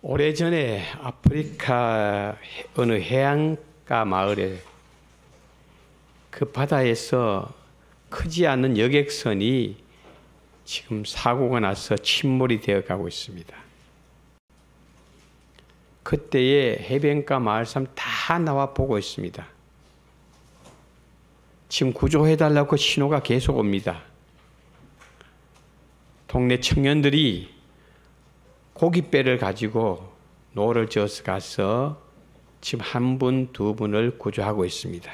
오래전에 아프리카 어느 해안가 마을에 그 바다에서 크지 않은 여객선이 지금 사고가 나서 침몰이 되어 가고 있습니다. 그때에 해변가 마을 사람 다 나와 보고 있습니다. 지금 구조해달라고 신호가 계속 옵니다. 동네 청년들이 고깃배를 가지고 노를 저어서 가서 지금 한 분, 두 분을 구조하고 있습니다.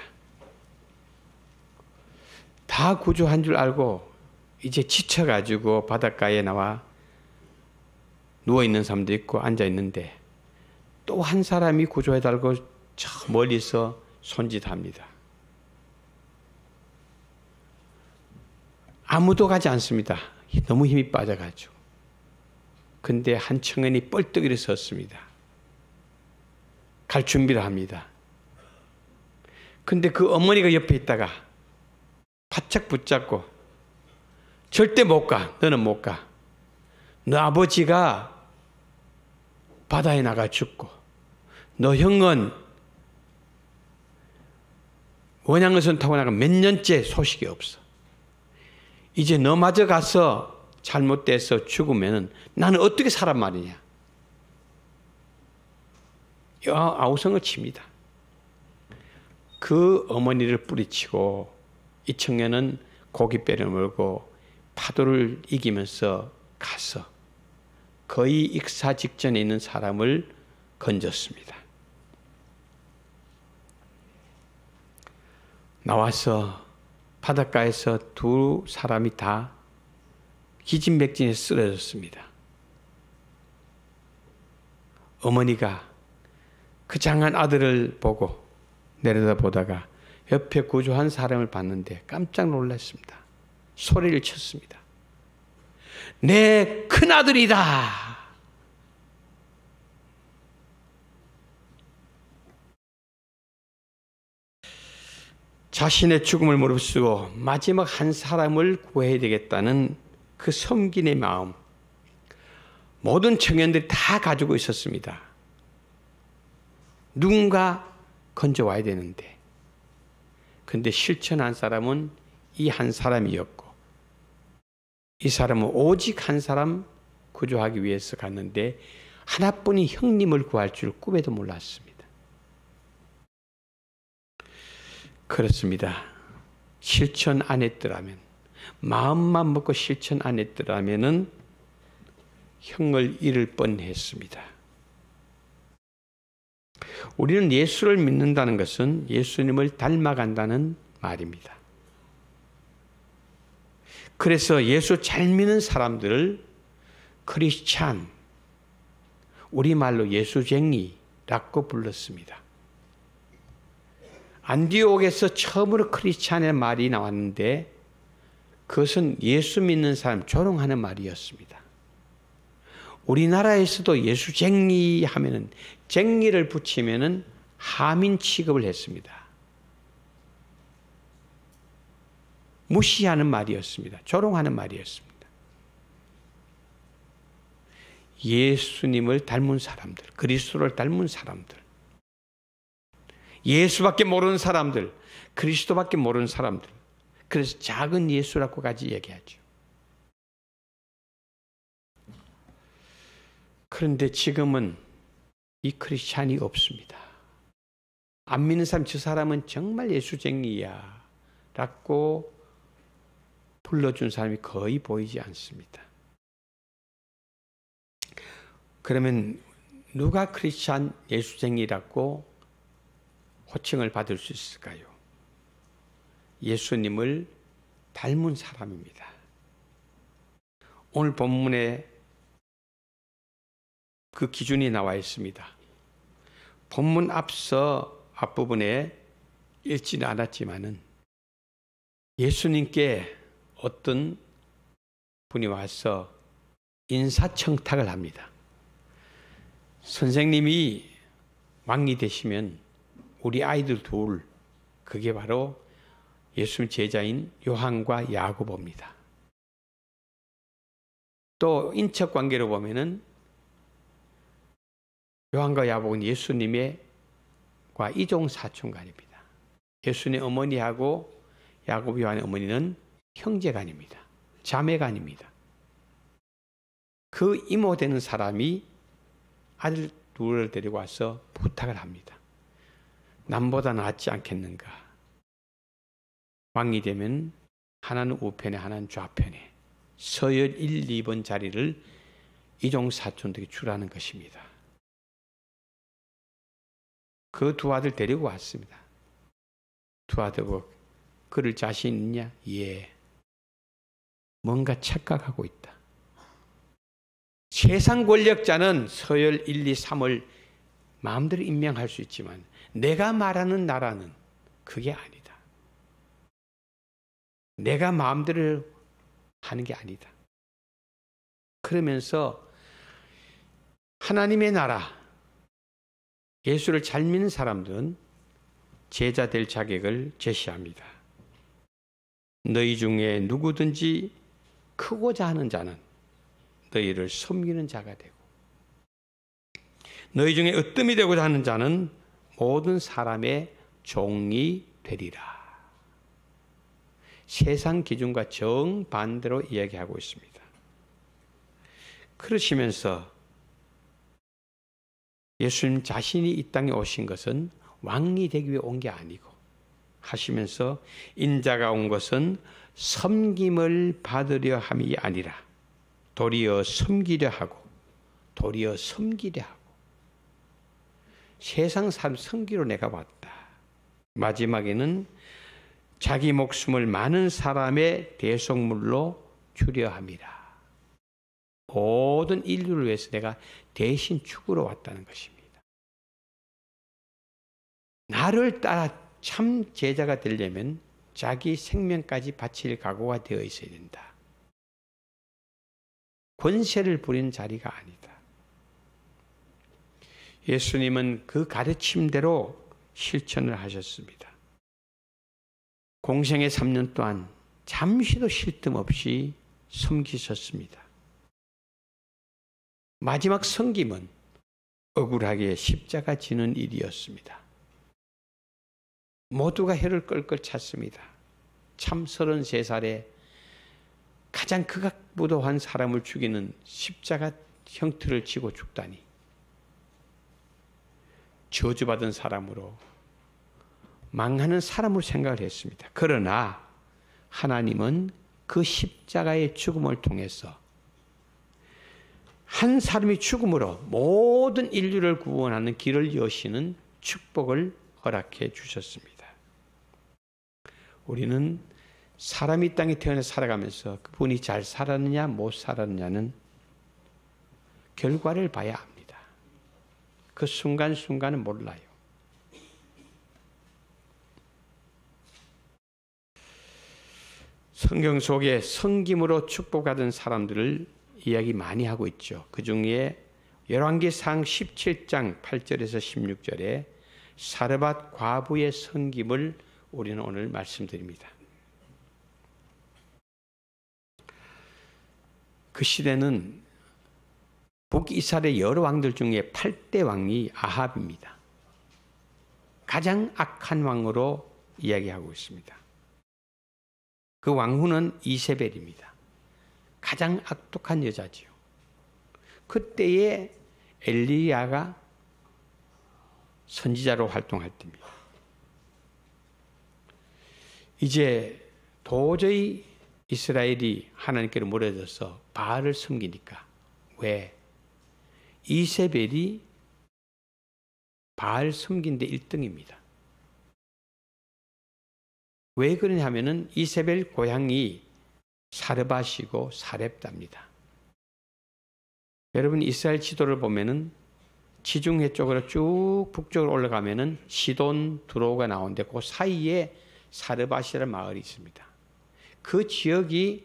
다 구조한 줄 알고 이제 지쳐가지고 바닷가에 나와 누워있는 사람도 있고 앉아있는데 또 한 사람이 구조해달고 저 멀리서 손짓합니다. 아무도 가지 않습니다. 너무 힘이 빠져가지고. 근데 한 청년이 뻘떡 일어섰습니다. 갈 준비를 합니다. 근데 그 어머니가 옆에 있다가 바짝 붙잡고 절대 못 가. 너는 못 가. 너 아버지가 바다에 나가 죽고 너 형은 원양어선 타고 나가 몇 년째 소식이 없어. 이제 너마저 가서 잘못돼서 죽으면 나는 어떻게 살란 말이냐. 아우성을 칩니다. 그 어머니를 뿌리치고 이 청년은 고깃배를 물고 파도를 이기면서 가서 거의 익사 직전에 있는 사람을 건졌습니다. 나와서 바닷가에서 두 사람이 다 기진맥진에 쓰러졌습니다. 어머니가 그 장한 아들을 보고 내려다보다가 옆에 구조한 사람을 봤는데 깜짝 놀랐습니다. 소리를 쳤습니다. 내 큰아들이다! 자신의 죽음을 무릅쓰고 마지막 한 사람을 구해야 되겠다는 그 섬긴의 마음. 모든 청년들이 다 가지고 있었습니다. 누군가 건져와야 되는데. 근데 실천한 사람은 이 한 사람이었고, 이 사람은 오직 한 사람 구조하기 위해서 갔는데, 하나뿐인 형님을 구할 줄 꿈에도 몰랐습니다. 그렇습니다. 실천 안 했더라면, 마음만 먹고 실천 안 했더라면은 형을 잃을 뻔 했습니다. 우리는 예수를 믿는다는 것은 예수님을 닮아간다는 말입니다. 그래서 예수 잘 믿는 사람들을 크리스찬, 우리말로 예수쟁이라고 불렀습니다. 안디옥에서 처음으로 크리스찬의 말이 나왔는데 그것은 예수 믿는 사람 조롱하는 말이었습니다. 우리나라에서도 예수쟁이 하면은 쟁이를 붙이면은 하민 취급을 했습니다. 무시하는 말이었습니다. 조롱하는 말이었습니다. 예수님을 닮은 사람들, 그리스도를 닮은 사람들, 예수밖에 모르는 사람들, 그리스도밖에 모르는 사람들. 그래서 작은 예수라고까지 얘기하죠. 그런데 지금은 이 크리스찬이 없습니다. 안 믿는 사람, 저 사람은 정말 예수쟁이야. 라고 불러준 사람이 거의 보이지 않습니다. 그러면 누가 크리스찬 예수쟁이라고 호칭을 받을 수 있을까요? 예수님을 닮은 사람입니다. 오늘 본문에 그 기준이 나와 있습니다. 본문 앞서 앞부분에 읽지는 않았지만은 예수님께 어떤 분이 와서 인사청탁을 합니다. 선생님이 왕이 되시면 우리 아이들 둘, 그게 바로 예수님 제자인 요한과 야고보입니다. 또 인척 관계로 보면은 요한과 야복은 예수님의 과 이종 사촌간입니다. 예수님의 어머니하고 야곱 요한의 어머니는 형제간입니다. 자매간입니다. 그 이모 되는 사람이 아들 둘을 데리고 와서 부탁을 합니다. 남보다 낫지 않겠는가? 왕이 되면 하나는 우편에 하나는 좌편에 서열 1, 2번 자리를 이종 사촌들이 주라는 것입니다. 그 두 아들 데리고 왔습니다. 두 아들 보 그를 자신 있냐? 예. 뭔가 착각하고 있다. 세상 권력자는 서열 1, 2, 3을 마음대로 임명할 수 있지만 내가 말하는 나라는 그게 아니다. 내가 마음대로 하는 게 아니다. 그러면서 하나님의 나라, 예수를 잘 믿는 사람들은 제자 될 자격을 제시합니다. 너희 중에 누구든지 크고자 하는 자는 너희를 섬기는 자가 되고 너희 중에 으뜸이 되고자 하는 자는 모든 사람의 종이 되리라. 세상 기준과 정반대로 이야기하고 있습니다. 그러시면서 예수님 자신이 이 땅에 오신 것은 왕이 되기 위해 온 게 아니고 하시면서 인자가 온 것은 섬김을 받으려 함이 아니라 도리어 섬기려 하고 도리어 섬기려 하고 세상 삶 섬기로 내가 왔다. 마지막에는 자기 목숨을 많은 사람의 대속물로 주려 함이라. 모든 인류를 위해서 내가 대신 죽으러 왔다는 것입니다. 나를 따라 참 제자가 되려면 자기 생명까지 바칠 각오가 되어 있어야 된다. 권세를 부리는 자리가 아니다. 예수님은 그 가르침대로 실천을 하셨습니다. 공생의 3년 동안 잠시도 쉴 틈 없이 섬기셨습니다. 마지막 섬김은 억울하게 십자가 지는 일이었습니다. 모두가 혀를 끌끌 찼습니다. 참 33살에 가장 극악무도한 사람을 죽이는 십자가 형틀을 지고 죽다니. 저주받은 사람으로 망하는 사람으로 생각을 했습니다. 그러나 하나님은 그 십자가의 죽음을 통해서 한 사람이 죽음으로 모든 인류를 구원하는 길을 여시는 축복을 허락해 주셨습니다. 우리는 사람이 땅에 태어나 살아가면서 그분이 잘 살았느냐 못 살았느냐는 결과를 봐야 합니다. 그 순간순간은 몰라요. 성경 속에 성김으로 축복받은 사람들을 이야기 많이 하고 있죠. 그 중에 열왕기상 17장 8절에서 16절에 사르밧 과부의 성김을 우리는 오늘 말씀드립니다. 그 시대는 북이스라엘 여러 왕들 중에 8대 왕이 아합입니다. 가장 악한 왕으로 이야기하고 있습니다. 그 왕후는 이세벨입니다. 가장 악독한 여자지요. 그때에 엘리야가 선지자로 활동할 때입니다. 이제 도저히 이스라엘이 하나님께로 몰아져서 바알을 섬기니까 왜 이세벨이 바알 섬긴 데 1등입니다. 왜 그러냐 하면은 이세벨 고향이 사르바시고 사렙답니다. 여러분 이스라엘 지도를 보면은 지중해 쪽으로 쭉 북쪽으로 올라가면은 시돈 두로가 나오는데 그 사이에 사르바시라는 마을이 있습니다. 그 지역이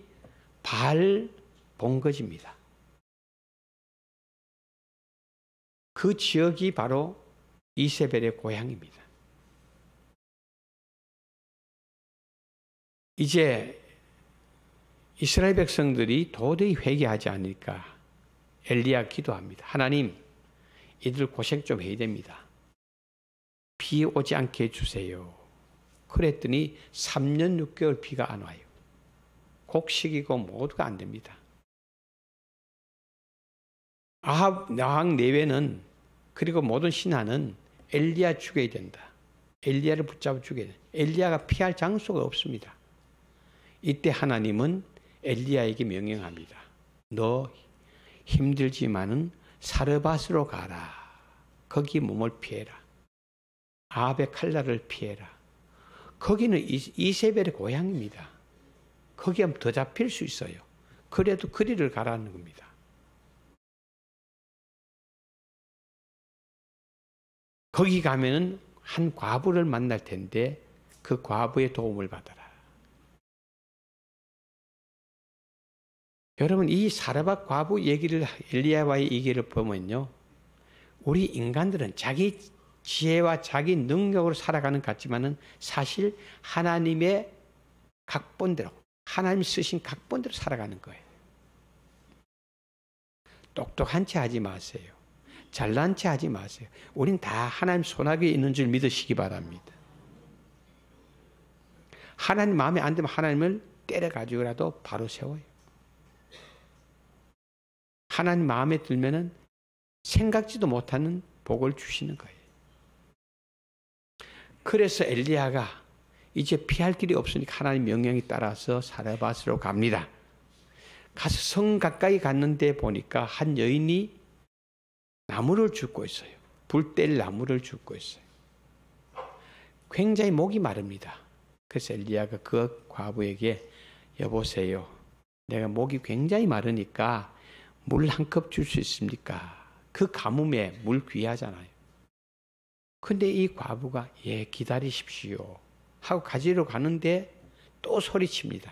발 본거지입니다. 그 지역이 바로 이세벨의 고향입니다. 이제 이스라엘 백성들이 도저히 회개하지 않으니까 엘리야 기도합니다. 하나님, 이들 고생 좀 해야 됩니다. 비 오지 않게 해주세요. 그랬더니 3년 6개월 비가 안 와요. 곡식이고 모두가 안 됩니다. 아합 왕 내외는 그리고 모든 신하는 엘리야 죽여야 된다. 엘리야를 붙잡아 죽여야 된다. 엘리야가 피할 장소가 없습니다. 이때 하나님은 엘리야에게 명령합니다. 너 힘들지만은 사르밧으로 가라. 거기 몸을 피해라. 아합의 칼날을 피해라. 거기는 이세벨의 고향입니다. 거기 하면 더 잡힐 수 있어요. 그래도 거리를 가라는 겁니다. 거기 가면은 한 과부를 만날 텐데 그 과부의 도움을 받아라. 여러분 이 사르밧 과부 얘기를 엘리야와의 얘기를 보면요. 우리 인간들은 자기 지혜와 자기 능력으로 살아가는 것 같지만은 사실 하나님의 각본대로 하나님 쓰신 각본대로 살아가는 거예요. 똑똑한 체 하지 마세요. 잘난 체 하지 마세요. 우린 다 하나님 손아귀에 있는 줄 믿으시기 바랍니다. 하나님 마음에 안 들면 하나님을 때려가지고라도 바로 세워요. 하나님 마음에 들면은 생각지도 못하는 복을 주시는 거예요. 그래서 엘리야가 이제 피할 길이 없으니까 하나님 명령에 따라서 사르밧으로 갑니다. 가서 성 가까이 갔는데 보니까 한 여인이 나무를 줍고 있어요. 불뗄 나무를 줍고 있어요. 굉장히 목이 마릅니다. 그래서 엘리야가 그 과부에게 여보세요. 내가 목이 굉장히 마르니까 물 한 컵 줄 수 있습니까? 그 가뭄에 물 귀하잖아요. 근데 이 과부가 예 기다리십시오 하고 가지러 가는데 또 소리칩니다.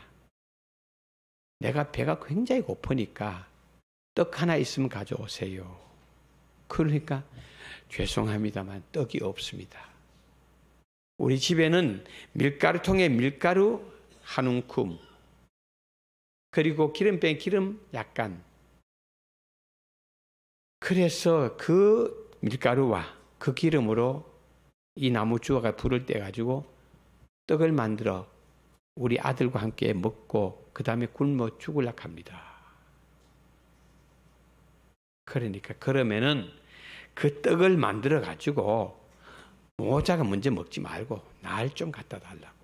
내가 배가 굉장히 고프니까 떡 하나 있으면 가져오세요. 그러니까 죄송합니다만 떡이 없습니다. 우리 집에는 밀가루통에 밀가루 한 움큼 그리고 기름 뺀 기름 약간 그래서 그 밀가루와 그 기름으로 이 나무 주화가 불을 떼 가지고 떡을 만들어 우리 아들과 함께 먹고 그 다음에 굶어 죽을라 합니다. 그러니까 그러면은 그 떡을 만들어 가지고 모자가 먼저 먹지 말고 날 좀 갖다 달라고.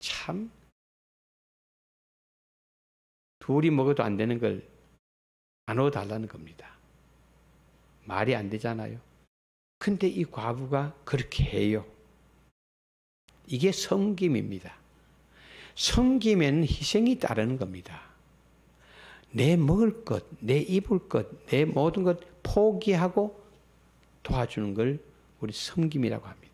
참 둘이 먹어도 안 되는 걸 나눠 달라는 겁니다. 말이 안 되잖아요. 근데 이 과부가 그렇게 해요. 이게 성김입니다. 성김에는 희생이 따르는 겁니다. 내 먹을 것, 내 입을 것, 내 모든 것 포기하고 도와주는 걸 우리 섬김이라고 합니다.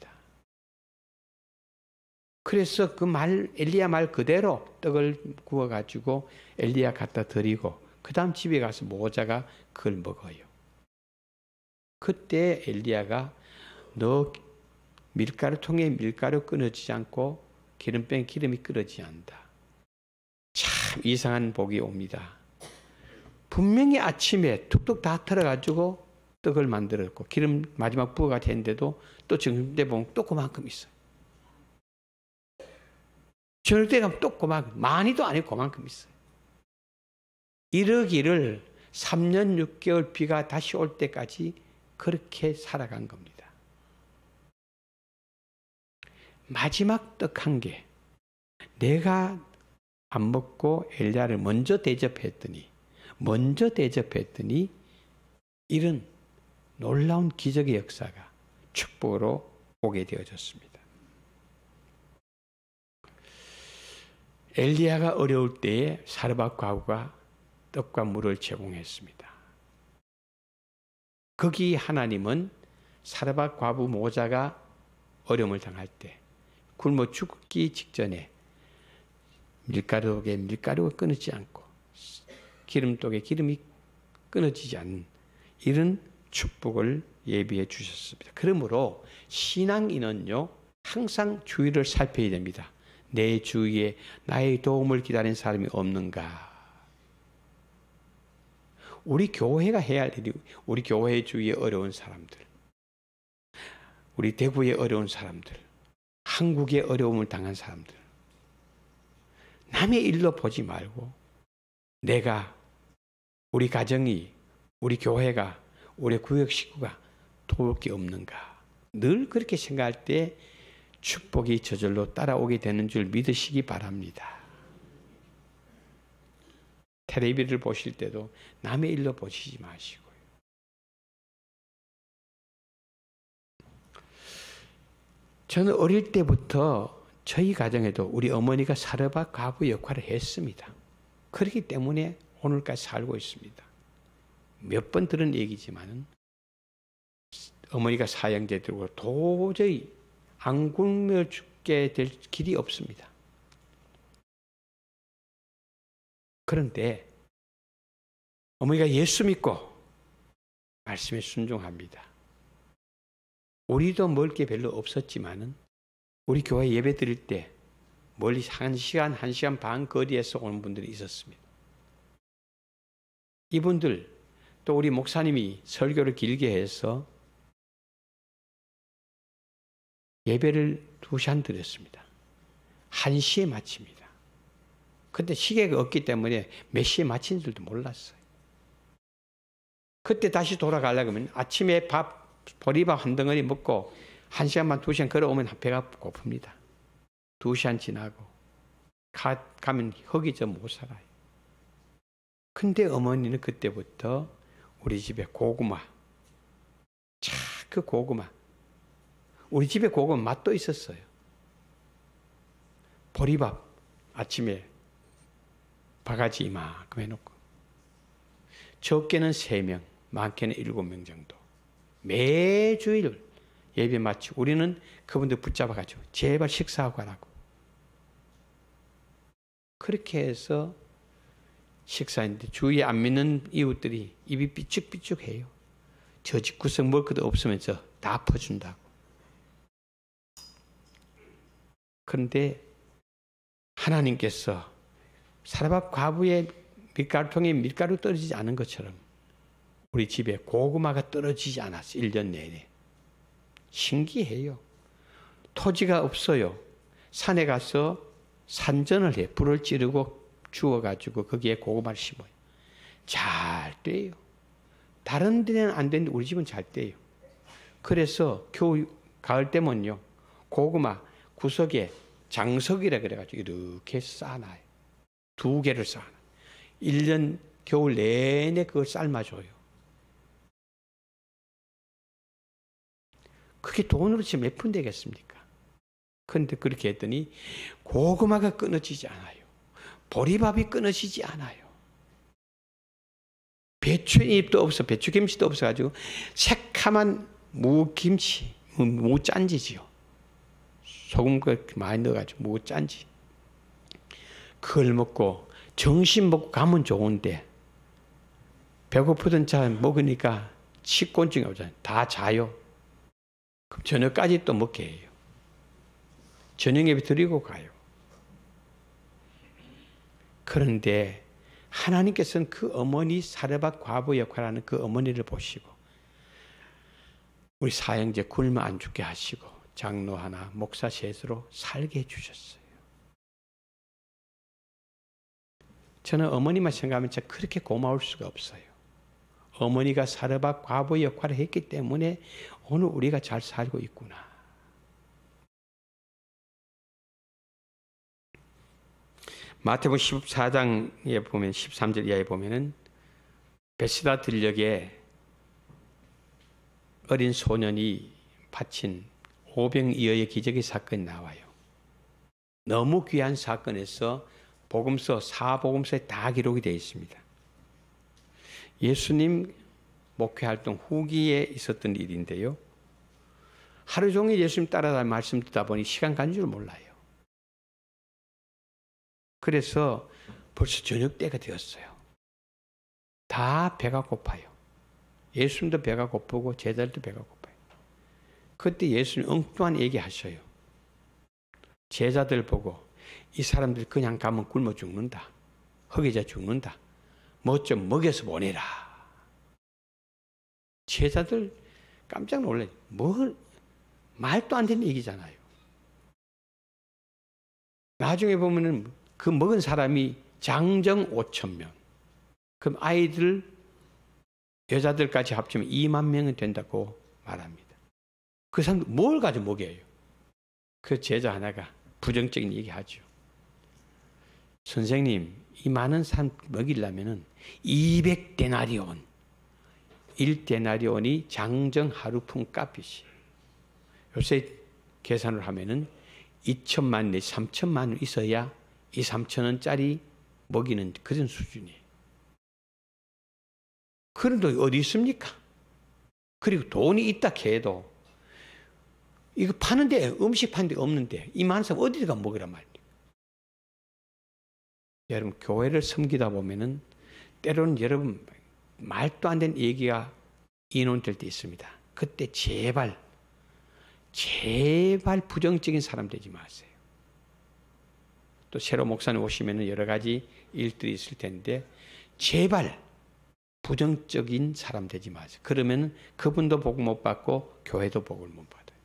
그래서 그 말, 엘리야 말 그대로 떡을 구워가지고 엘리야 갖다 드리고, 그 다음 집에 가서 모자가 그걸 먹어요. 그때 엘리야가 너 밀가루 통에 밀가루 끊어지지 않고 기름 뺀 기름이 끊어지지 않는다. 참 이상한 복이 옵니다. 분명히 아침에 툭툭 다 털어가지고 떡을 만들었고 기름 마지막 부어가 됐는데도 또 정점 때 보면 또 그만큼 있어요. 저녁 때 가면 또 그만큼 많이도 아니고 그만큼 있어요. 이러기를 3년 6개월 비가 다시 올 때까지 그렇게 살아간 겁니다. 마지막 떡 한 개. 내가 안 먹고 엘리야를 먼저 대접했더니 먼저 대접했더니 이런 놀라운 기적의 역사가 축복으로 오게 되어졌습니다. 엘리야가 어려울 때에 사르밧 과부가 떡과 물을 제공했습니다. 거기 하나님은 사르밧 과부 모자가 어려움을 당할 때 굶어 죽기 직전에 밀가루에 밀가루가 끊어지지 않고 기름독에 기름이 끊어지지 않는 이런 축복을 예비해 주셨습니다. 그러므로 신앙인은요 항상 주위를 살펴야 됩니다. 내 주위에 나의 도움을 기다리는 사람이 없는가? 우리 교회가 해야 할 일이 우리 교회 주위에 어려운 사람들, 우리 대구에 어려운 사람들, 한국에 어려움을 당한 사람들. 남의 일로 보지 말고 내가 우리 가정이 우리 교회가 우리 구역 식구가 도울 게 없는가 늘 그렇게 생각할 때 축복이 저절로 따라오게 되는 줄 믿으시기 바랍니다. 텔레비를 보실 때도 남의 일로 보시지 마시고요. 저는 어릴 때부터 저희 가정에도 우리 어머니가 사르바 과부 역할을 했습니다. 그렇기 때문에 오늘까지 살고 있습니다. 몇 번 들은 얘기지만은 어머니가 사형제 들고 도저히 안 굶어 죽게 될 길이 없습니다. 그런데 어머니가 예수 믿고 말씀에 순종합니다. 우리도 먹을 게 별로 없었지만은 우리 교회 예배 드릴 때 멀리 한 시간, 한 시간 반 거리에서 오는 분들이 있었습니다. 이분들 또 우리 목사님이 설교를 길게 해서 예배를 두 시간 드렸습니다. 한 시에 마칩니다. 그때 시계가 없기 때문에 몇 시에 마친 줄도 몰랐어요. 그때 다시 돌아가려고 하면 아침에 밥, 보리밥 한 덩어리 먹고 한 시간만 두 시간 걸어오면 배가 고픕니다. 두 시간 지나고 가, 가면 허기져 못 살아요. 근데 어머니는 그때부터 우리 집에 고구마, 차, 그 고구마. 우리 집에 고구마 맛도 있었어요. 보리밥 아침에 바가지 이만큼 해놓고 적게는 3명, 많게는 7명 정도. 매주일 예배 마치고 우리는 그분들 붙잡아가지고 제발 식사하고 가라고. 그렇게 해서 식사인데 주위에 안 믿는 이웃들이 입이 삐죽삐죽해요. 저 집 구석 먹을 것도 없으면서 다 퍼준다고. 그런데 하나님께서 사라밥 과부의 밀가루통에 밀가루 떨어지지 않은 것처럼 우리 집에 고구마가 떨어지지 않았어. 1년 내내. 신기해요. 토지가 없어요. 산에 가서 산전을 해. 불을 찌르고 주워가지고 거기에 고구마를 심어요. 잘 돼요. 다른 데는 안 되는데 우리 집은 잘 돼요. 그래서 겨울, 가을 때면요. 고구마 구석에 장석이라 그래가지고 이렇게 쌓아놔요. 두 개를 쌓아놔. 1년 겨울 내내 그걸 삶아줘요. 그게 돈으로 지금 몇푼 되겠습니까? 그런데 그렇게 했더니 고구마가 끊어지지 않아요. 보리밥이 끊어지지 않아요. 배추잎도 없어, 배추김치도 없어가지고 새카만 무김치, 무짠지지요. 소금 많이 넣어가지고 무짠지. 그걸 먹고 정신 먹고 가면 좋은데 배고프던 차 먹으니까 식곤증이 오잖아요. 다 자요. 그럼 저녁까지 또 먹게 해요. 저녁 예배 드리고 가요. 그런데 하나님께서는 그 어머니 사르밧 과부 역할하는 그 어머니를 보시고 우리 사형제 굶어 안 죽게 하시고 장로 하나 목사 셋으로 살게 해주셨어요. 저는 어머니만 생각하면 진짜 그렇게 고마울 수가 없어요. 어머니가 사르밧 과부 역할을 했기 때문에 오늘 우리가 잘 살고 있구나. 마태복음 14장에 보면 13절 이하에 보면은 베스다 들녘에 어린 소년이 바친 오병이어의 기적의 사건이 나와요. 너무 귀한 사건에서 복음서 사복음서에 다 기록이 되어 있습니다. 예수님 목회 활동 후기에 있었던 일인데요. 하루 종일 예수님 따라다 말씀 듣다 보니 시간 간 줄 몰라요. 그래서 벌써 저녁 때가 되었어요. 다 배가 고파요. 예수님도 배가 고프고 제자들도 배가 고파요. 그때 예수님 엉뚱한 얘기 하셔요. 제자들 보고 이 사람들 그냥 가면 굶어 죽는다. 허기져 죽는다. 뭐 좀 먹여서 보내라. 제자들 깜짝 놀래. 뭘 말도 안 되는 얘기잖아요. 나중에 보면은 그 먹은 사람이 장정 5천 명. 그럼 아이들 여자들까지 합치면 2만 명은 된다고 말합니다. 그 사람 뭘 가지고 먹여요? 그 제자 하나가 부정적인 얘기하죠. 선생님, 이 많은 사람 먹이려면은 200데나리온, 1데나리온이 장정 하루품 값이시. 요새 계산을 하면은 2천만 내 3천만 원 있어야 이 3천 원짜리 먹이는 그런 수준이에요. 그런 돈 어디 있습니까? 그리고 돈이 있다 해도 이거 파는데 음식 파는데 없는데 이 많은 사람 어디 가 먹으란 말이에요. 여러분 교회를 섬기다 보면은 때로는 여러분 말도 안 되는 얘기가 인원될 때 있습니다. 그때 제발 제발 부정적인 사람 되지 마세요. 또 새로 목사님 오시면 여러 가지 일들이 있을 텐데 제발 부정적인 사람 되지 마세요. 그러면 그분도 복 못 받고 교회도 복을 못 받아요.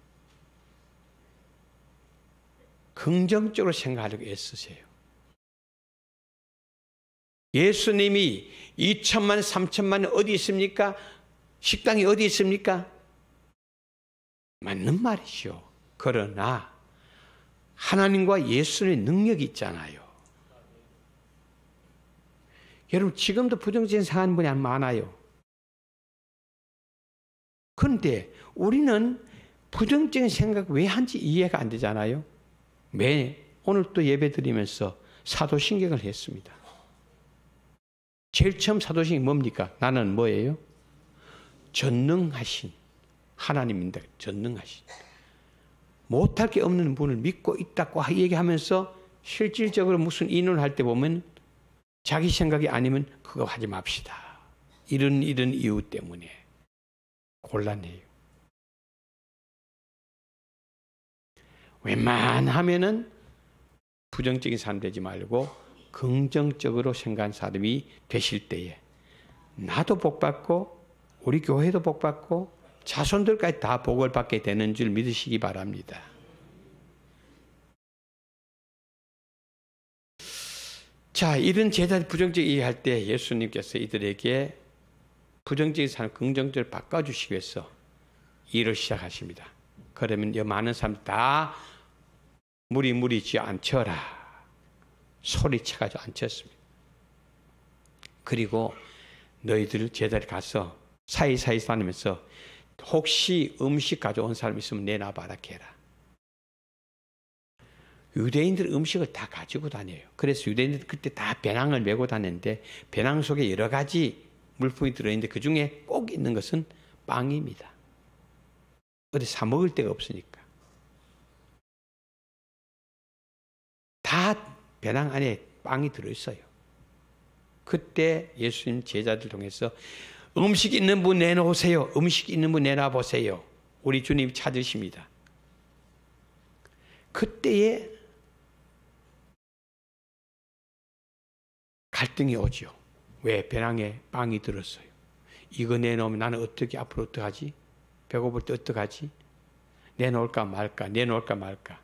긍정적으로 생각하려고 애쓰세요. 예수님이 2천만, 3천만 어디 있습니까? 식당이 어디 있습니까? 맞는 말이죠. 그러나 하나님과 예수의 능력이 있잖아요. 여러분 지금도 부정적인 상한 분이 많아요. 그런데 우리는 부정적인 생각 왜 한지 이해가 안 되잖아요. 매 오늘 또 예배 드리면서 사도신경을 했습니다. 제일 처음 사도신경 뭡니까? 나는 뭐예요? 전능하신 하나님입니다. 전능하신. 못할 게 없는 분을 믿고 있다고 얘기하면서 실질적으로 무슨 인을 할 때 보면 자기 생각이 아니면 그거 하지 맙시다. 이런 이런 이유 때문에 곤란해요. 웬만하면은 부정적인 사람 되지 말고 긍정적으로 생각한 사람이 되실 때에 나도 복 받고 우리 교회도 복 받고 자손들까지 다 복을 받게 되는 줄 믿으시기 바랍니다. 자, 이런 제자 부정적 이해할 때 예수님께서 이들에게 부정적인 사람 긍정적으로 바꿔주시기 위해서 일을 시작하십니다. 그러면 이 많은 사람 다 무리 무리지 않쳐라. 소리쳐가지고 앉혔습니다. 그리고 너희들 제자리 가서 사이사이 다니면서 혹시 음식 가져온 사람 있으면 내놔봐라 해라. 유대인들 음식을 다 가지고 다녀요. 그래서 유대인들 그때 다 배낭을 메고 다녔는데 배낭 속에 여러 가지 물품이 들어있는데 그 중에 꼭 있는 것은 빵입니다. 어디 사 먹을 데가 없으니까. 다 배낭 안에 빵이 들어있어요. 그때 예수님 제자들 통해서 음식 있는 분 내놓으세요. 음식 있는 분 내놔보세요. 우리 주님 찾으십니다. 그때에 갈등이 오죠. 왜? 배낭에 빵이 들었어요. 이거 내놓으면 나는 어떻게 앞으로 어떡하지? 배고플 때 어떡하지? 내놓을까 말까? 내놓을까 말까?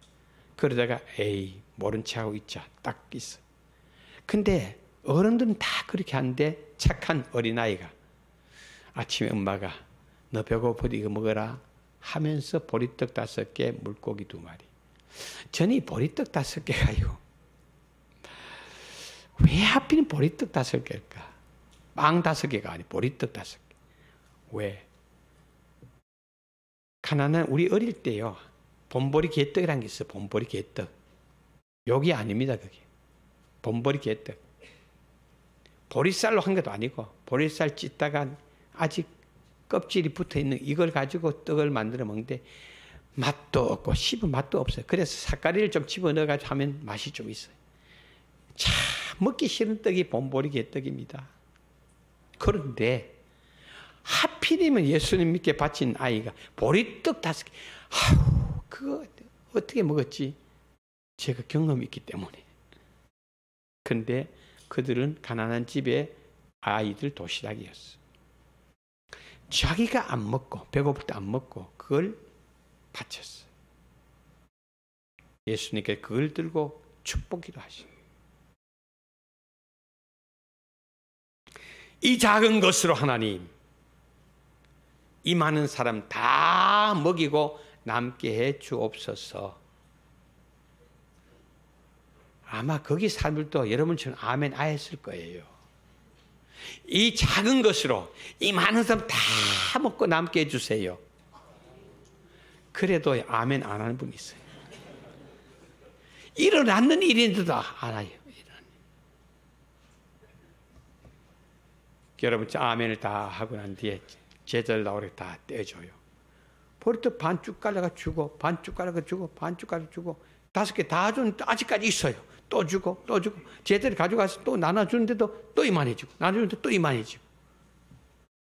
그러다가 에이 모른 체 하고 있자 딱 있어. 근데 어른들은 다 그렇게 하는데 착한 어린아이가 아침에 엄마가 너 배고프디 이거 먹어라 하면서 보리떡 다섯 개, 물고기 두 마리. 전이 보리떡 다섯 개가요. 왜 하필 보리떡 다섯 개일까? 빵 다섯 개가 아니 보리떡 다섯 개. 왜? 가난한 우리 어릴 때요. 본보리 개떡이라는 게 있어. 본보리 개떡. 욕이 아닙니다. 그게. 본보리 개떡. 보리쌀로 한 것도 아니고 보리쌀 찢다가 아직 껍질이 붙어 있는 이걸 가지고 떡을 만들어 먹는데 맛도 없고 씹은 맛도 없어요. 그래서 삿가리를 좀 집어 넣어가지고 하면 맛이 좀 있어요. 참 먹기 싫은 떡이 본보리 개떡입니다. 그런데 하필이면 예수님 믿게 바친 아이가 보리떡 다섯 개. 아우 그거 어떻게 먹었지? 제가 경험이 있기 때문에. 근데 그들은 가난한 집의 아이들 도시락이었어. 자기가 안 먹고 배고플 때 안 먹고 그걸 바쳤어요. 예수님께 그걸 들고 축복기도 하시고 이 작은 것으로 하나님 이 많은 사람 다 먹이고 남게 해 주옵소서. 아마 거기 사람들도 여러분처럼 아멘 아 했을 거예요. 이 작은 것으로 이 많은 사람 다 먹고 남게 해주세요. 그래도 아멘 안 하는 분이 있어요. 일어났는 일인데도 안 해요. 여러분, 아멘을 다 하고 난 뒤에 제자들 나오래 다 떼줘요. 버릇도 반쪽 갈라가 주고, 반쪽 갈라가 주고, 반쪽 갈라가 주고, 다섯 개다 줬는데 아직까지 있어요. 또 주고, 또 주고, 제자들이 가져가서 또 나눠주는데도 또 이만해지고, 나눠주는데 또 이만해지고.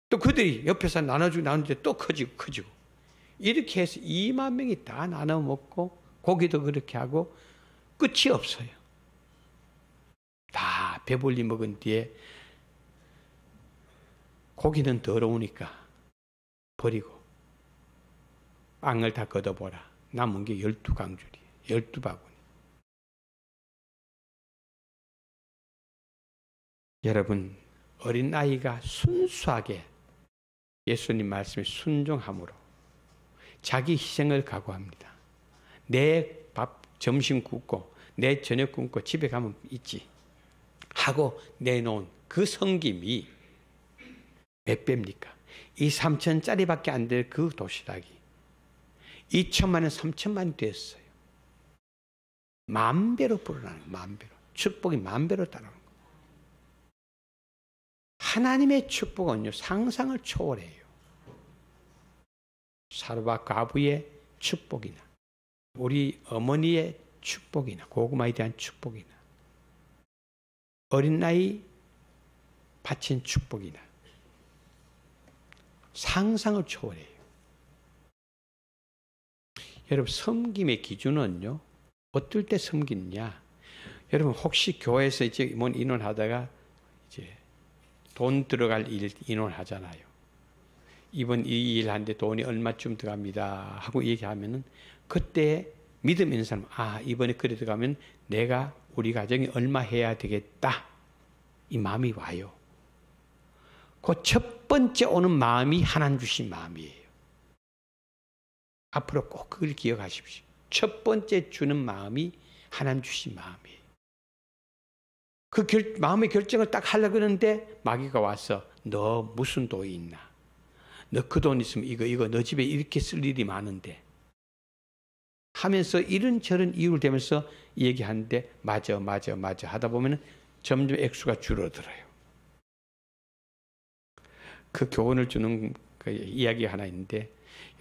또 그들이 옆에서 나눠주고, 나누는데 또 커지고, 커지고. 이렇게 해서 2만 명이 다 나눠 먹고, 고기도 그렇게 하고, 끝이 없어요. 다 배불리 먹은 뒤에 고기는 더러우니까 버리고 빵을 다 걷어보라. 남은 게 열두 강줄이에요. 열두 바구 여러분 어린 아이가 순수하게 예수님 말씀에 순종함으로 자기 희생을 각오합니다. 내 밥 점심 굶고 내 저녁 굶고 집에 가면 있지 하고 내놓은 그 성김이 몇 배입니까? 이 3천짜리밖에 안 될 그 도시락이 2천만 원, 3천만 원 됐어요. 만 배로 불어나는 만 배로. 축복이 만 배로 거 하나님의 축복은요, 상상을 초월해요. 사르바 가부의 축복이나, 우리 어머니의 축복이나, 고구마에 대한 축복이나, 어린 나이 바친 축복이나, 상상을 초월해요. 여러분, 섬김의 기준은요, 어떨 때 섬기느냐? 여러분, 혹시 교회에서 이제 뭔 인원하다가 돈 들어갈 일 인원하잖아요. 이번 이 일 하는데 돈이 얼마쯤 들어갑니다. 하고 얘기하면은 그때 믿음 있는 사람, 아, 이번에 그래 들어가면 내가 우리 가정이 얼마 해야 되겠다. 이 마음이 와요. 그 첫 번째 오는 마음이 하나님 주신 마음이에요. 앞으로 꼭 그걸 기억하십시오. 첫 번째 주는 마음이 하나님 주신 마음이에요. 그 결, 마음의 결정을 딱 하려고 그러는데 마귀가 와서 너 무슨 돈이 있나? 너 그 돈 있으면 이거 이거 너 집에 이렇게 쓸 일이 많은데 하면서 이런저런 이유를 대면서 얘기하는데 맞아 맞아 맞아 하다 보면 점점 액수가 줄어들어요. 그 교훈을 주는 그 이야기 하나 있는데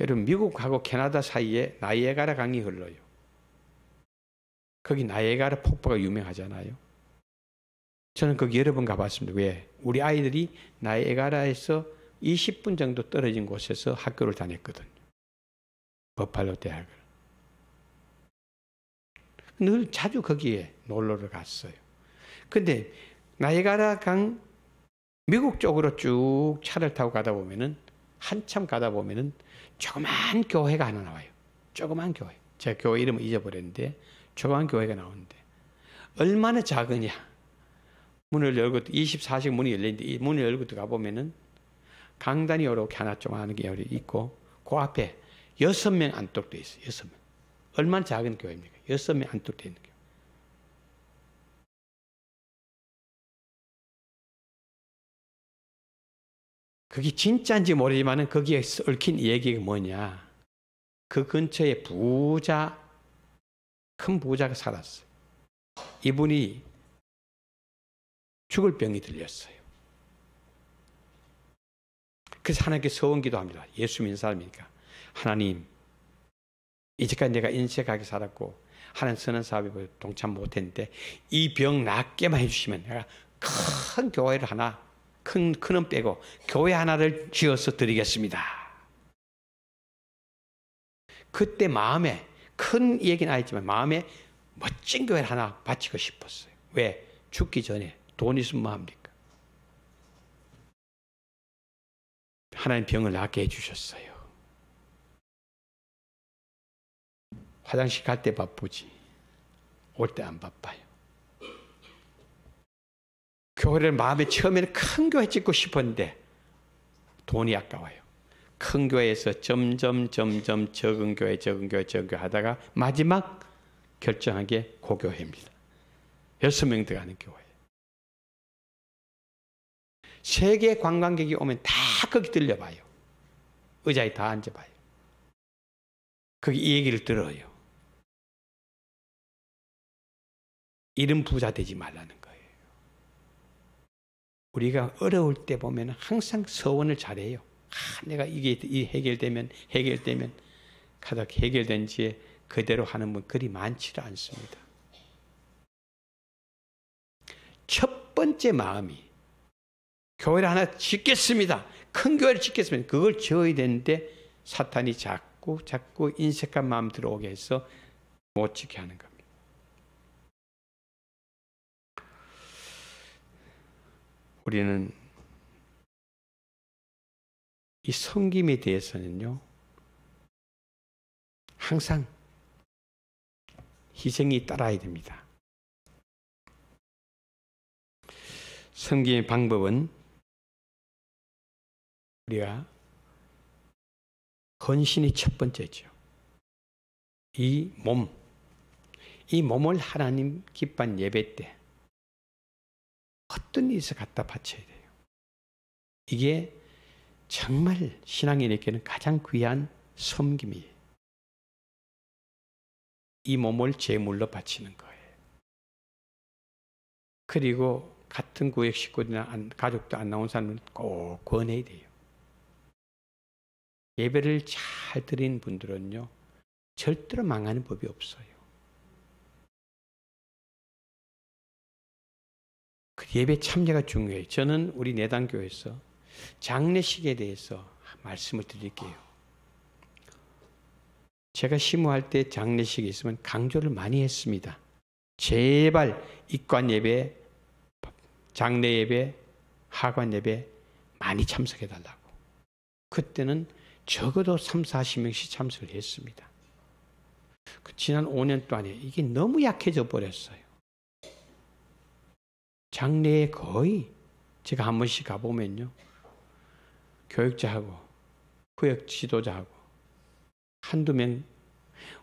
여러분 미국하고 캐나다 사이에 나이에가라 강이 흘러요. 거기 나이에가라 폭포가 유명하잖아요. 저는 거기 여러 번 가봤습니다. 왜? 우리 아이들이 나이에가라에서 20분 정도 떨어진 곳에서 학교를 다녔거든요. 버팔로 대학을. 늘 자주 거기에 놀러를 갔어요. 근데 나이가라 강 미국 쪽으로 쭉 차를 타고 가다 보면은 한참 가다 보면은 조그만 교회가 하나 나와요. 조그만 교회. 제가 교회 이름을 잊어버렸는데 조그만 교회가 나오는데 얼마나 작으냐. 문을 열고 24시 문이 열리는데 문을 열고 들어가 보면은 강단이 이렇게 하나 조그만 게 있고 그 앞에 여섯 명 안독돼 있어요. 여섯 명. 얼마나 작은 교회입니까? 여섯 명 안독돼 있는 교회. 그게 진짜인지 모르지만 거기에 얽힌 얘기가 뭐냐. 그 근처에 부자, 큰 부자가 살았어요. 이분이 죽을 병이 들렸어요. 그래서 하나님께 서원 기도합니다. 예수 믿는 사람이니까. 하나님, 이제까지 내가 인색하게 살았고, 하는 선한 사업에 동참 못했는데, 이 병 낫게만 해주시면 내가 큰 교회를 하나 큰, 큰은 빼고 교회 하나를 지어서 드리겠습니다. 그때 마음에 큰 얘기는 아니지만 마음에 멋진 교회 하나 바치고 싶었어요. 왜? 죽기 전에 돈 있으면 뭐 합니까? 하나님 병을 낫게 해주셨어요. 화장실 갈 때 바쁘지. 올 때 안 바빠요. 교회를 마음에 처음에는 큰 교회 짓고 싶었는데 돈이 아까워요. 큰 교회에서 점점 점점 적은 교회 적은 교회 적은 교회 하다가 마지막 결정한 게 고교회입니다. 여섯 명 들어가는 교회. 세계 관광객이 오면 다 거기 들려봐요. 의자에 다 앉아봐요. 거기 이 얘기를 들어요. 이름 부자 되지 말라는 거예요. 우리가 어려울 때 보면 항상 서원을 잘해요. 아, 내가 이게 해결되면 해결되면 가닥 해결된 지에 그대로 하는 분 그리 많지를 않습니다. 첫 번째 마음이 교회를 하나 짓겠습니다. 큰 교회를 짓겠습니다. 그걸 지어야 되는데 사탄이 자꾸 자꾸 인색한 마음 들어오게 해서 못 짓게 하는 겁니다. 우리는 이 섬김에 대해서는요, 항상 희생이 따라야 됩니다. 섬김의 방법은 우리가 헌신이 첫 번째죠. 이 몸, 이 몸을 하나님 기쁜 예배 때 어떤 일에서 갖다 바쳐야 돼요. 이게 정말 신앙인에게는 가장 귀한 섬김이에요. 이 몸을 제물로 바치는 거예요. 그리고 같은 구역 식구들이나 가족도 안 나온 사람은 꼭 권해야 돼요. 예배를 잘 드린 분들은요, 절대로 망하는 법이 없어요. 그 예배 참여가 중요해요. 저는 우리 내단교에서 장례식에 대해서 말씀을 드릴게요. 제가 심호할 때 장례식이 있으면 강조를 많이 했습니다. 제발 입관 예배, 장례 예배, 하관 예배 많이 참석해 달라고. 그때는 적어도 3, 40명씩 참석을 했습니다. 그 지난 5년 동안에 이게 너무 약해져 버렸어요. 장례에 거의 제가 한 번씩 가보면요. 교육자하고 구역 지도자하고 한두 명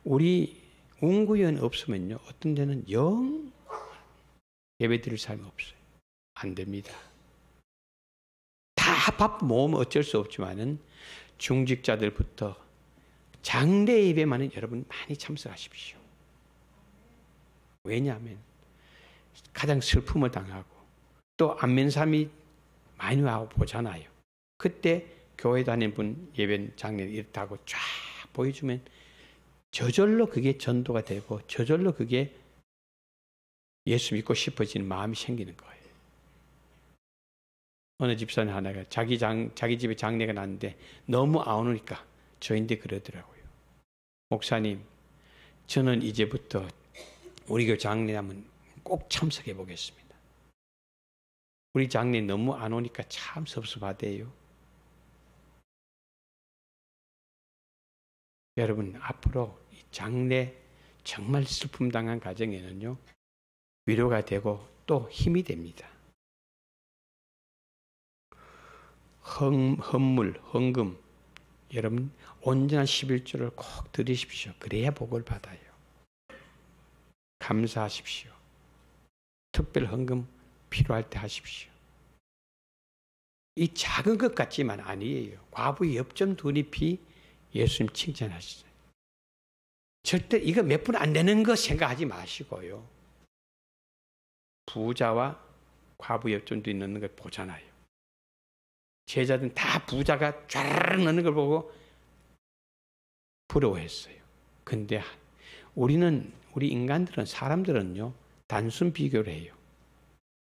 우리 운구위원 없으면요. 어떤 데는 영 예배 드릴 사람이 없어요. 안 됩니다. 다 밥 모으면 어쩔 수 없지만은 중직자들부터 장례 예배만은 여러분 많이 참석하십시오. 왜냐하면 가장 슬픔을 당하고 또 안면삼이 많이 와고 보잖아요. 그때 교회 다니는 분 예배 장례 이렇다고 쫙 보여주면 저절로 그게 전도가 되고 저절로 그게 예수 믿고 싶어지는 마음이 생기는 거예요. 어느 집사님 하나가 자기 장, 자기 집에 장례가 났는데 너무 안 오니까 저인데 그러더라고요. 목사님, 저는 이제부터 우리 교 장례하면 꼭 참석해 보겠습니다. 우리 장례 너무 안 오니까 참 섭섭하대요. 여러분, 앞으로 장례 정말 슬픔 당한 가정에는요, 위로가 되고 또 힘이 됩니다. 헌, 헌물, 헌금, 여러분, 온전한 11조를 꼭 드리십시오. 그래야 복을 받아요. 감사하십시오. 특별 헌금 필요할 때 하십시오. 이 작은 것 같지만 아니에요. 과부의 엽전 두잎이 예수님 칭찬하시죠. 절대 이거 몇 분 안 되는 거 생각하지 마시고요. 부자와 과부 엽전도 있는 걸 보잖아요. 제자들은 다 부자가 쫙 넣는 걸 보고 부러워했어요. 근데 우리는 우리 인간들은 사람들은요 단순 비교를 해요.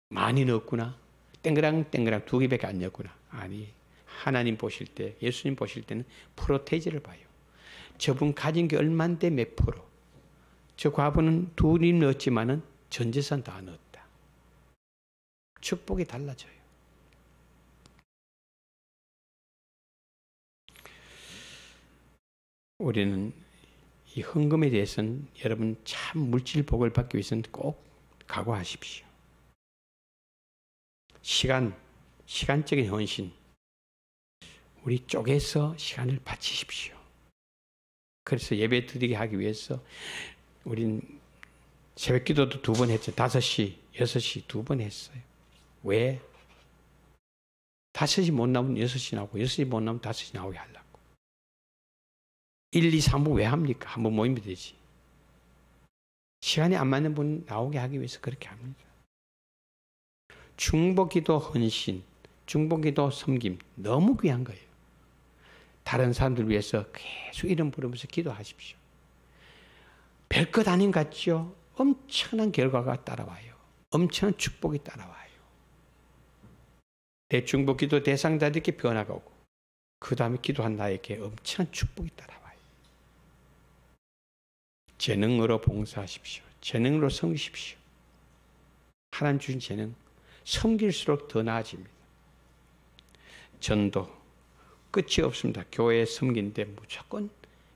많이 넣었구나. 땡그랑 땡그랑 두 개밖에 안 넣었구나. 아니 하나님 보실 때 예수님 보실 때는 프로테이지를 봐요. 저분 가진 게 얼만데 몇 프로. 저 과부는 둘이 넣었지만은 전 재산 다 넣었다. 축복이 달라져요. 우리는 이 헌금에 대해서는 여러분 참 물질 복을 받기 위해서는 꼭 각오하십시오. 시간, 시간적인 헌신, 우리 쪽에서 시간을 바치십시오. 그래서 예배 드리게 하기 위해서 우린 새벽 기도도 두 번 했죠. 5시, 6시 두 번 했어요. 왜? 5시 못 나오면 6시 나오고 6시 못 나오면 5시 나오게 하려고. 1, 2, 3부 왜 합니까? 한번 모이면 되지. 시간이 안 맞는 분 나오게 하기 위해서 그렇게 합니다. 중보기도 헌신, 중보기도 섬김 너무 귀한 거예요. 다른 사람들 위해서 계속 이름 부르면서 기도하십시오. 별것 아닌 같죠? 엄청난 결과가 따라와요. 엄청난 축복이 따라와요. 내 중보 기도 대상자들에게 변화가 오고 그 다음에 기도한 나에게 엄청난 축복이 따라와요. 재능으로 봉사하십시오. 재능으로 섬기십시오. 하나님 주신 재능 섬길수록 더 나아집니다. 전도 끝이 없습니다. 교회 섬긴데 무조건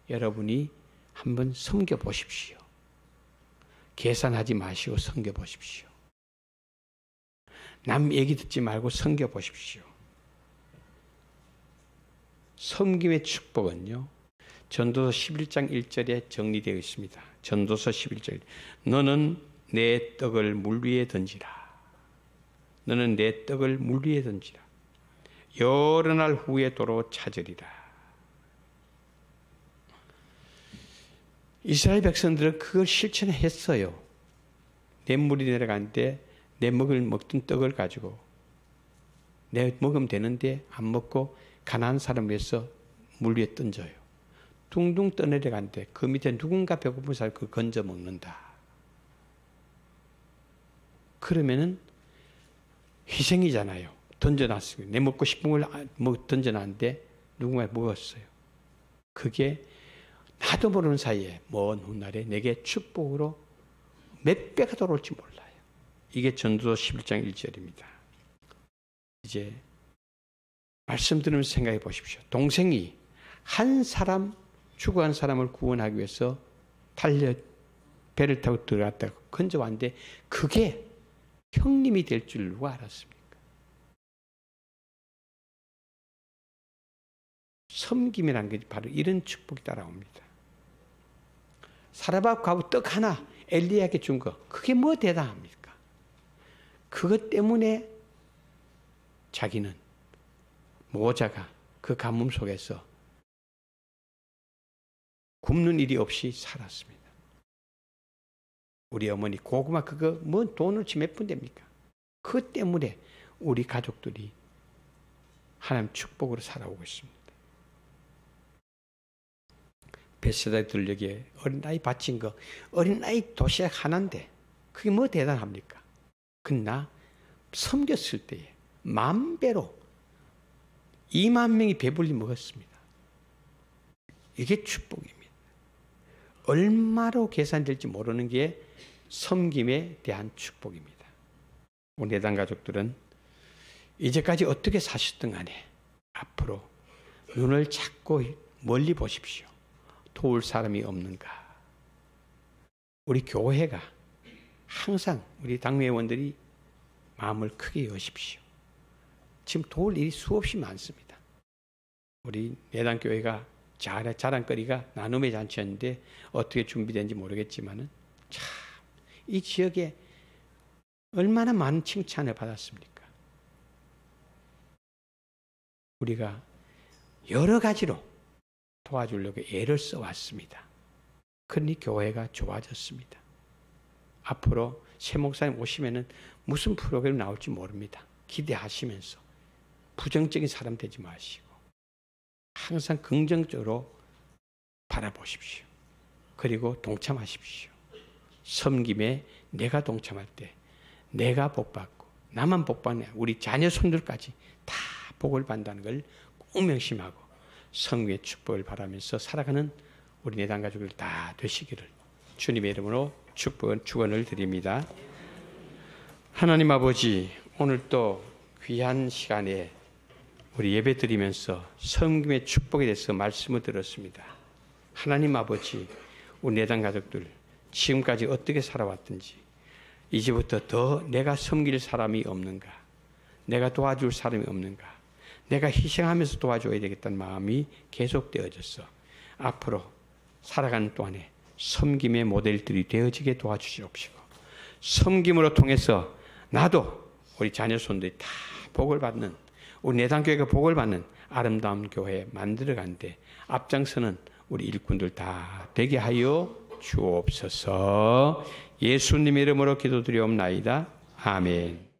여러분이 한번 섬겨 보십시오. 계산하지 마시고 섬겨 보십시오. 남 얘기 듣지 말고 섬겨 보십시오. 섬김의 축복은요. 전도서 11장 1절에 정리되어 있습니다. 전도서 11절. 너는 내 떡을 물 위에 던지라. 너는 내 떡을 물 위에 던지라. 여러 날 후에 도로 찾으리라. 이스라엘 백성들은 그걸 실천했어요. 냇물이 내려가는데 내 먹을 먹던 떡을 가지고 내 먹으면 되는데 안 먹고 가난한 사람 위해서 물 위에 던져요. 둥둥 떠내려가는데 그 밑에 누군가 배고픈 사람 그 건져 먹는다. 그러면은 희생이잖아요. 던져놨어요. 내 먹고 싶은 걸 뭐 던져놨는데 누군가 먹었어요. 그게 나도 모르는 사이에 먼 훗날에 내게 축복으로 몇 배가 돌아올지 몰라요. 이게 전도 11장 1절입니다. 이제 말씀 들으면서 생각해 보십시오. 동생이 한 사람 죽어간 사람을 구원하기 위해서 달려 배를 타고 들어갔다가 건져왔는데 그게 형님이 될 줄 누가 알았습니까? 섬김이라는 게 바로 이런 축복이 따라옵니다. 사라밥 가고 떡 하나 엘리야에게 준 거, 그게 뭐 대단합니까? 그것 때문에 자기는 모자가 그 가뭄 속에서 굶는 일이 없이 살았습니다. 우리 어머니 고구마 그거 뭐 돈을 지몇푼 됩니까? 그 때문에 우리 가족들이 하나님 축복으로 살아오고 있습니다. 베세다 들녘에 어린 나이 바친 거 어린 나이 도시락 하나인데 그게 뭐 대단합니까? 그나 섬겼을 때에 만 배로 2만 명이 배불리 먹었습니다. 이게 축복입니다. 얼마로 계산될지 모르는 게 섬김에 대한 축복입니다. 우리 내당 가족들은 이제까지 어떻게 사셨든 간에 앞으로 눈을 찾고 멀리 보십시오. 도울 사람이 없는가? 우리 교회가 항상 우리 당회원들이 마음을 크게 여십시오. 지금 도울 일이 수없이 많습니다. 우리 내당교회가 자랑거리가 나눔의 잔치였는데 어떻게 준비된지 모르겠지만은 참 이 지역에 얼마나 많은 칭찬을 받았습니까? 우리가 여러 가지로 도와주려고 애를 써왔습니다. 그러니 교회가 좋아졌습니다. 앞으로 새 목사님 오시면은 무슨 프로그램 나올지 모릅니다. 기대하시면서 부정적인 사람 되지 마시고 항상 긍정적으로 바라보십시오. 그리고 동참하십시오. 섬김에 내가 동참할 때 내가 복받고 나만 복받네 우리 자녀 손들까지 다 복을 받는다는 걸 꼭 명심하고 성의 축복을 바라면서 살아가는 우리 내당 가족들 다 되시기를 주님의 이름으로 축복은 축원을 드립니다. 하나님 아버지 오늘 또 귀한 시간에 우리 예배 드리면서 성김의 축복에 대해서 말씀을 들었습니다. 하나님 아버지, 우리 내당 가족들 지금까지 어떻게 살아왔든지 이제부터 더 내가 섬길 사람이 없는가? 내가 도와줄 사람이 없는가? 내가 희생하면서 도와줘야 되겠다는 마음이 계속되어졌어. 앞으로 살아가는 동안에 섬김의 모델들이 되어지게 도와주시옵시고 섬김으로 통해서 나도 우리 자녀 손들이 다 복을 받는 우리 내당교회가 복을 받는 아름다운 교회 만들어간데 앞장서는 우리 일꾼들 다 되게 하여 주옵소서 예수님 이름으로 기도드리옵나이다. 아멘.